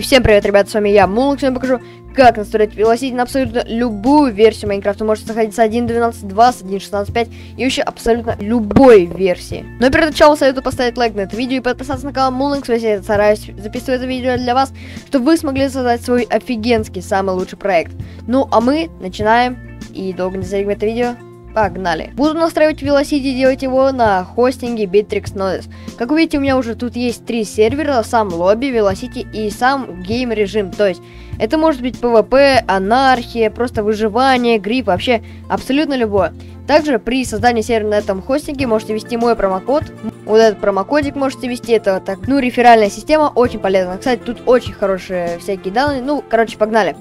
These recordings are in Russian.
Всем привет, ребят, с вами я, Мулк, сегодня покажу, как настроить велосипед на абсолютно любую версию Майнкрафта. Можете заходить с 1.12.2, с 1.16.5 и вообще абсолютно любой версии. Но перед началом советую поставить лайк на это видео и подписаться на канал Мулинг. Я стараюсь записывать это видео для вас, чтобы вы смогли создать свой офигенский, самый лучший проект. Ну, а мы начинаем. И долго не затягиваем это видео. Погнали. Буду настраивать Velocity, делать его на хостинге Bittrex Nodes. Как видите, у меня уже тут есть три сервера, сам лобби, Velocity и сам game режим. То есть, это может быть PvP, анархия, просто выживание, гриф, вообще абсолютно любое. Также при создании сервера на этом хостинге можете ввести мой промокод. Вот этот промокодик можете ввести. Это так, ну, реферальная система, очень полезна. Кстати, тут очень хорошие всякие данные. Ну, короче, погнали.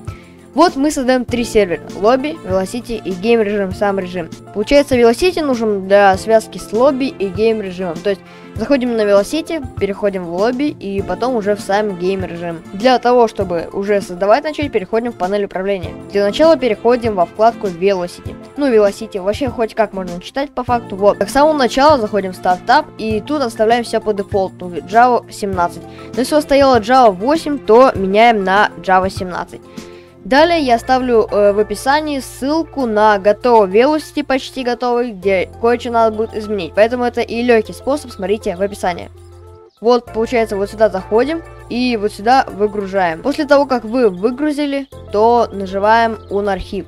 Вот мы создаем три сервера. Лобби, Velocity и game режим, сам режим. Получается, Velocity нужен для связки с лобби и game режимом. То есть, заходим на Velocity, переходим в лобби и потом уже в сам game режим. Для того, чтобы уже создавать начать, переходим в панель управления. Для начала переходим во вкладку Velocity. Ну, Velocity вообще хоть как можно читать по факту. Вот. С самого начала заходим в стартап и тут оставляем все по дефолту. Java 17. Но если у вас стояла Java 8, то меняем на Java 17. Далее я оставлю э, в описании ссылку на готовый Velocity, почти готовый, где кое-что надо будет изменить. Поэтому это и легкий способ, смотрите в описании. Вот, получается, вот сюда заходим и вот сюда выгружаем. После того, как вы выгрузили, то нажимаем архив.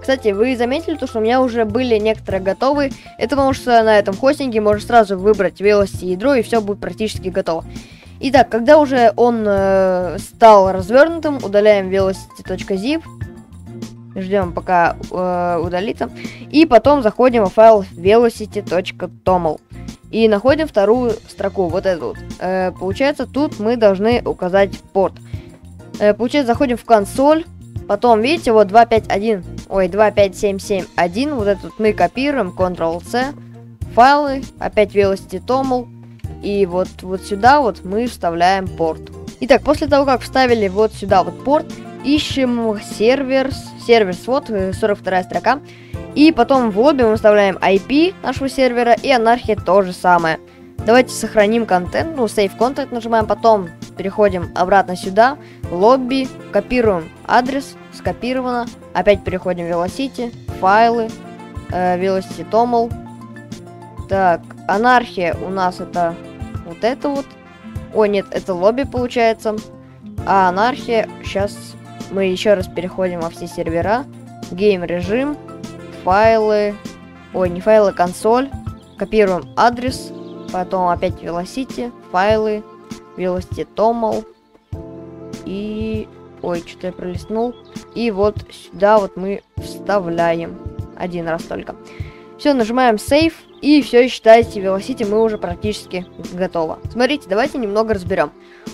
Кстати, вы заметили, то, что у меня уже были некоторые готовы. Это потому что на этом хостинге можно сразу выбрать Velocity ядро и все будет практически готово. Итак, когда уже он э, стал развернутым, удаляем velocity.zip. Ждем, пока э, удалится. И потом заходим в файл velocity.toml. И находим вторую строку, вот эту вот. Э, получается, тут мы должны указать порт. Э, получается, заходим в консоль. Потом, видите, вот 251, ой, 25771. Вот этот мы копируем, Ctrl-C. Файлы, опять velocity toml и вот, вот сюда вот мы вставляем порт. Итак, после того, как вставили вот сюда вот порт, ищем сервер, сервер вот 42 строка. И потом в лобби мы вставляем IP нашего сервера и анархия то же самое. Давайте сохраним контент, ну, save content нажимаем, потом переходим обратно сюда, лобби, копируем адрес, скопировано, опять переходим в Velocity, файлы, э, Velocity. Так, анархия у нас это вот это вот. Ой, нет, это лобби получается. А анархия, сейчас мы еще раз переходим во все сервера. Гейм режим, файлы, ой, не файлы, консоль. Копируем адрес, потом опять Velocity, файлы, Velocity Toml. И, ой, что-то я пролистнул. И вот сюда вот мы вставляем. Один раз только. Все, нажимаем Save. И все, считайте, Velocity мы уже практически готово. Смотрите, давайте немного разберем.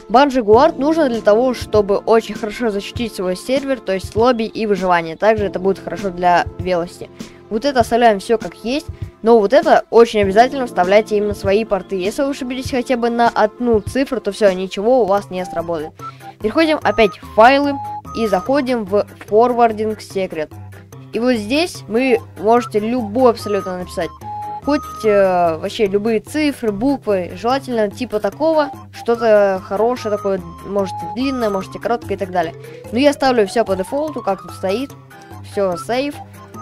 Банжи Гуард нужно для того, чтобы очень хорошо защитить свой сервер, то есть лобби и выживание. Также это будет хорошо для Velocity. Вот это оставляем все как есть, но вот это очень обязательно вставляйте именно свои порты. Если вы ошибетесь хотя бы на одну цифру, то все, ничего у вас не сработает. Переходим опять в файлы и заходим в Forwarding Secret. И вот здесь вы можете любой абсолютно написать хоть э, вообще любые цифры, буквы, желательно типа такого, что-то хорошее такое, можете длинное, можете короткое и так далее. Но я ставлю все по дефолту, как тут стоит, все сейв,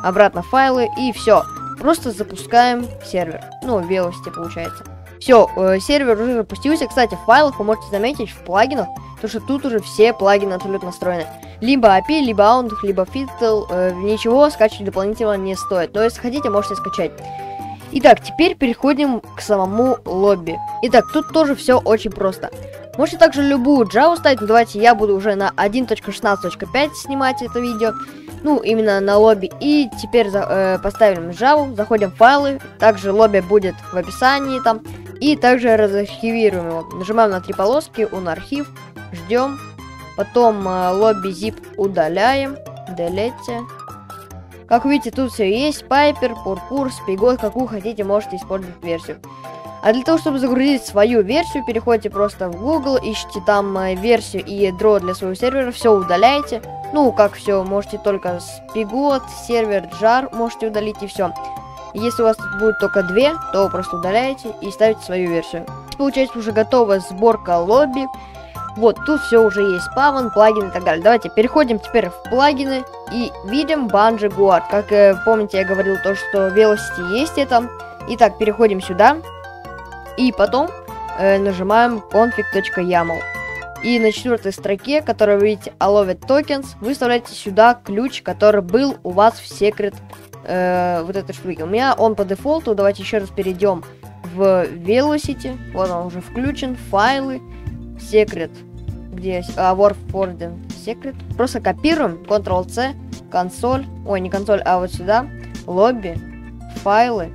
обратно файлы и все. Просто запускаем сервер, ну, Velocity получается. Все, э, сервер уже запустился. Кстати, в файлах вы можете заметить в плагинах, то что тут уже все плагины абсолютно настроены. Либо API, либо Aunt, либо Fiddle, э, ничего скачивать дополнительно не стоит. Но если хотите, можете скачать. Итак, теперь переходим к самому лобби. Итак, тут тоже все очень просто. Можете также любую Java ставить, но давайте я буду уже на 1.16.5 снимать это видео. Ну, именно на лобби. И теперь э, поставим Java, заходим в файлы. Также лобби будет в описании там. И также разархивируем его. Нажимаем на три полоски, он архив, ждем. Потом э, лобби zip удаляем, delete. Как видите, тут все есть. Пайпер, Пурпур, Спигот, какую хотите, можете использовать версию. А для того, чтобы загрузить свою версию, переходите просто в Google, ищите там э, версию и ядро для своего сервера, все удаляете. Ну, как все, можете только Спигот, сервер, Jar можете удалить и все. Если у вас будет только две, то просто удаляете и ставите свою версию. Получается уже готовая сборка лобби. Вот, тут все уже есть, паван, плагин и так далее. Давайте переходим теперь в плагины и видим Bungee Guard. Как э, помните, я говорил то, что Velocity есть это. Итак, переходим сюда. И потом э, нажимаем config.yaml. И на четвертой строке, которая вы видите Allow Tokens, вы вставляете сюда ключ, который был у вас в секрет э, вот этой штуки. У меня он по дефолту. Давайте еще раз перейдем в Velocity. Вот он уже включен. Файлы. Секрет. Где? А, Warforden. Секрет. Просто копируем. Ctrl-C. Консоль. Ой, не консоль, а вот сюда. Лобби. Файлы.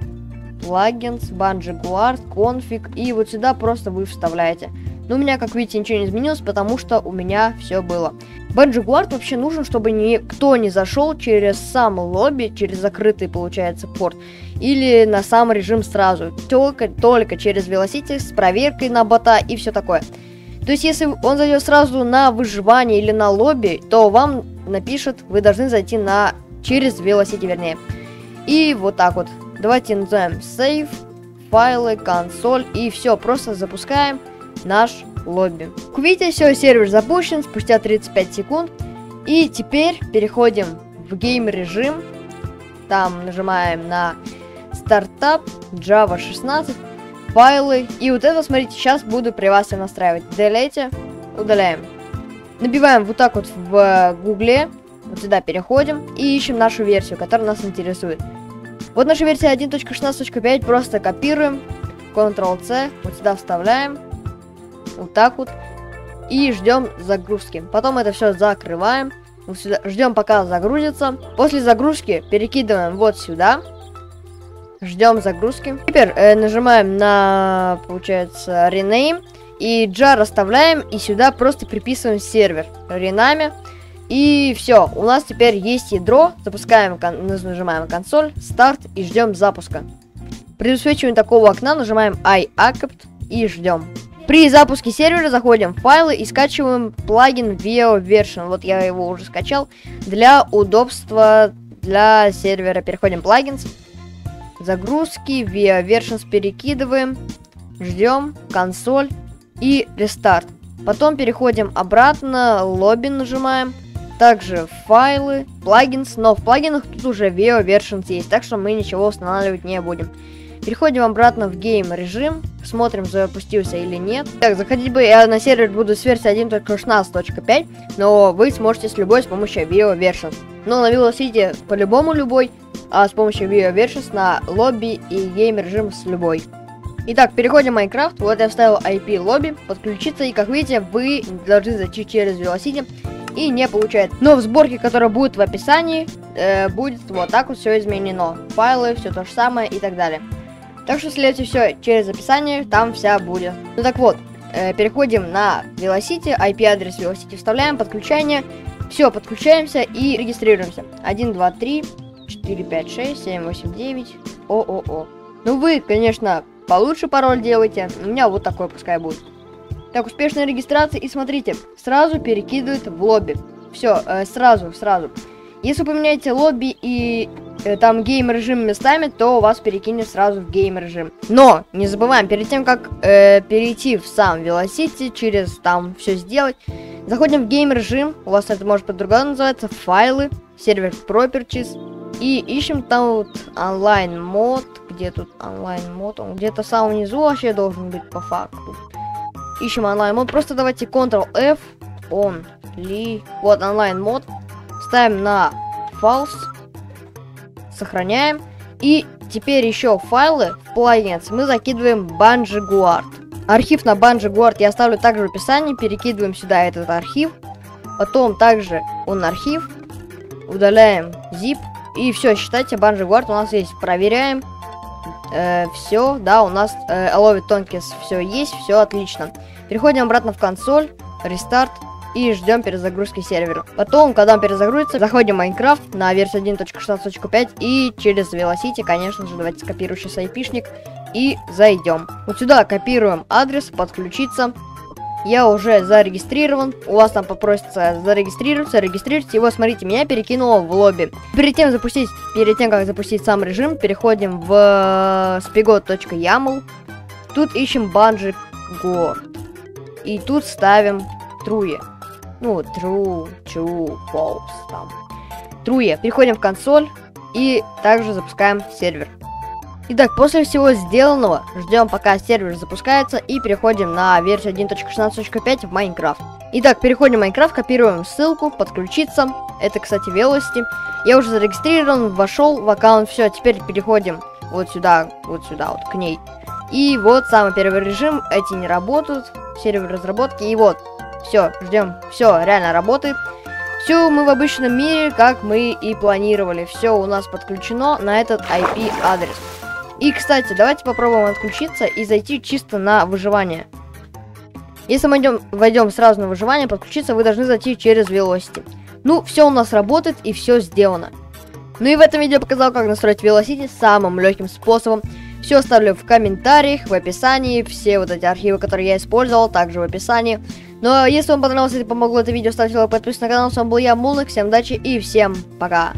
Плагинс. Bungee Guard. Конфиг. И вот сюда просто вы вставляете. Но у меня, как видите, ничего не изменилось, потому что у меня все было. Bungee Guard вообще нужен, чтобы никто не зашел через сам лобби, через закрытый, получается, порт, или на сам режим сразу. Только, только через Velocity с проверкой на бота и все такое. То есть, если он зайдет сразу на выживание или на лобби, то вам напишет, вы должны зайти на через Velocity, вернее. И вот так вот. Давайте назовем save, файлы, консоль и все, просто запускаем наш лобби. Как видите, все, сервер запущен спустя 35 секунд. И теперь переходим в game режим. Там нажимаем на startup, Java 16, файлы. И вот это, смотрите, сейчас буду при вас настраивать. Delete, удаляем. Набиваем вот так вот в гугле, вот сюда переходим и ищем нашу версию, которая нас интересует. Вот наша версия 1.16.5, просто копируем, Ctrl-C, вот сюда вставляем, вот так вот. И ждем загрузки. Потом это все закрываем. Вот. Ждем пока загрузится. После загрузки перекидываем вот сюда. Ждем загрузки. Теперь э, нажимаем на, получается, rename. И jar оставляем. И сюда просто приписываем сервер. Rename. И все, у нас теперь есть ядро. Запускаем, нажимаем консоль, старт и ждем запуска. При высвечивании такого окна нажимаем I accept и ждем. При запуске сервера заходим в файлы и скачиваем плагин VIO Version. Вот я его уже скачал. Для удобства для сервера переходим в плагинс. Загрузки, Versions перекидываем. Ждем, консоль и рестарт. Потом переходим обратно, лобби нажимаем. Также файлы, plugins, но в плагинах тут уже ViaVersions есть, так что мы ничего устанавливать не будем. Переходим обратно в game режим. Смотрим, запустился или нет. Так, заходить бы я на сервер буду с версии 1.16.5, но вы сможете с любой с помощью ViaVersions. Но на Velocity по-любому любой, а с помощью Vio Versions на лобби и гейм режим с любой. Итак, переходим в Minecraft. Вот я вставил IP лобби, подключиться, и как видите, вы должны зайти через Velocity и не получает. Но в сборке, которая будет в описании, э, будет вот так вот все изменено. Файлы, все то же самое и так далее. Так что следуйте все через описание, там вся будет. Ну так вот, э, переходим на Velocity, IP-адрес Velocity вставляем, подключение. Все, подключаемся и регистрируемся. 1, 2, 3, 4, 5, 6, 7, 8, 9, ООО. Ну вы, конечно, получше пароль делайте, у меня вот такой пускай будет. Так, успешная регистрация, и смотрите, сразу перекидывает в лобби. Все, э, сразу, сразу. Если вы поменяете лобби и э, там game режим местами, то вас перекинет сразу в game режим. Но не забываем, перед тем как э, перейти в сам Velocity, через там все сделать, заходим в game режим, у вас это может по-другому называться, файлы, server properties, и ищем там вот online mode, где тут online mode, он где-то самом внизу вообще должен быть по факту. Ищем online mode, просто давайте Ctrl-F, onli, вот online mode, ставим на false, сохраняем. И теперь еще файлы в plugins мы закидываем Bungee Guard. Архив на Bungee Guard я оставлю также в описании, перекидываем сюда этот архив. Потом также он архив, удаляем zip. И все, считайте, Bungee Guard у нас есть. Проверяем. Э, все, да, у нас э, Allow Tonkins все есть, все отлично. Переходим обратно в консоль, рестарт и ждем перезагрузки сервера. Потом, когда он перезагрузится, заходим в Майнкрафт на версию 1.16.5 и через Velocity, конечно же, давайте скопируем сейчас айпишник и зайдем. Вот сюда копируем адрес, подключиться. Я уже зарегистрирован. У вас там попросится зарегистрироваться, регистрируйте. его, смотрите, меня перекинуло в лобби. Перед тем запустить, перед тем как запустить сам режим, переходим в spigot.yaml. Тут ищем Bungee Guard. И тут ставим True. Ну, true, true, false, там. True. Переходим в консоль и также запускаем сервер. Итак, после всего сделанного, ждем пока сервер запускается и переходим на версию 1.16.5 в Майнкрафт. Итак, переходим в Майнкрафт, копируем ссылку, подключиться. Это, кстати, Велости. Я уже зарегистрирован, вошел в аккаунт, все, теперь переходим вот сюда, вот сюда, вот к ней. И вот самый первый режим, эти не работают, сервер разработки, и вот, все, ждем, все, реально работает. Все мы в обычном мире, как мы и планировали, все у нас подключено на этот IP-адрес. И, кстати, давайте попробуем отключиться и зайти чисто на выживание. Если мы идем, войдем сразу на выживание, подключиться вы должны зайти через Velocity. Ну, все у нас работает и все сделано. Ну и в этом видео показал, как настроить Velocity самым легким способом. Все оставлю в комментариях, в описании, все вот эти архивы, которые я использовал, также в описании. Но если вам понравилось или помогло это видео, ставьте лайк, подписывайтесь на канал. С вами был я, Мулник, всем удачи и всем пока.